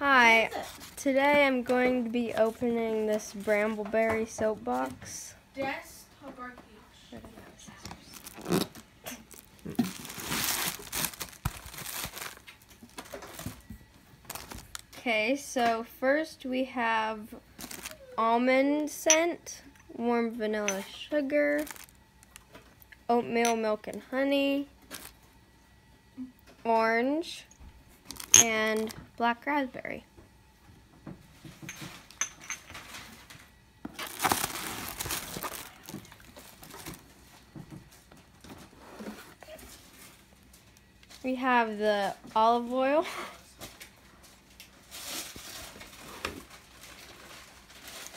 Hi, today I'm going to be opening this Brambleberry soap box. Desktop arcade. Okay, so first we have almond scent, warm vanilla sugar, oatmeal milk and honey, orange, and black raspberry. We have the olive oil.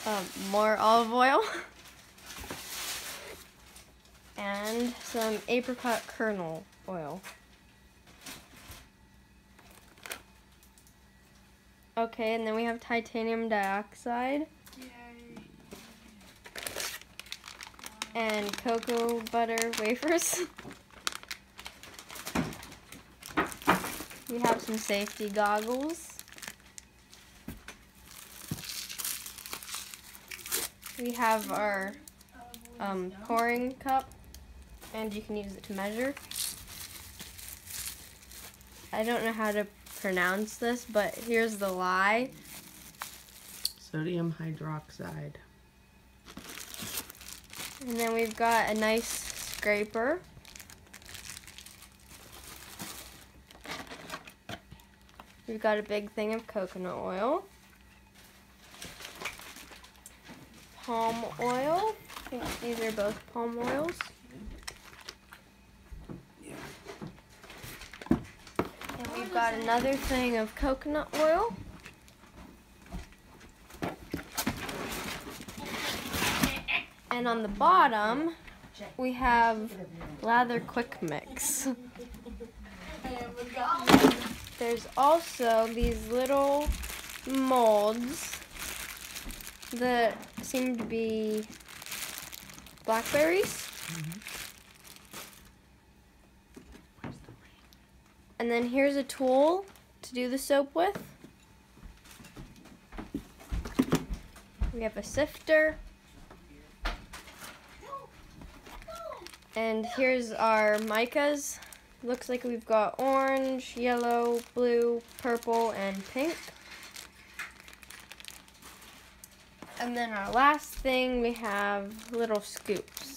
Um, more olive oil. And some apricot kernel oil. Okay, and then we have titanium dioxide Yay. and cocoa butter wafers. We have some safety goggles. We have our um, pouring cup, and you can use it to measure. I don't know how to pronounce this, but here's the lye. Sodium hydroxide. And then we've got a nice scraper. We've got a big thing of coconut oil. Palm oil. I think these are both palm oils. And we've got another thing of coconut oil. And on the bottom, we have lather quick mix. There's also these little molds that seem to be blackberries. Mm-hmm. And then here's a tool to do the soap with. We have a sifter. And here's our micas. Looks like we've got orange, yellow, blue, purple, and pink. And then our last thing, we have little scoops.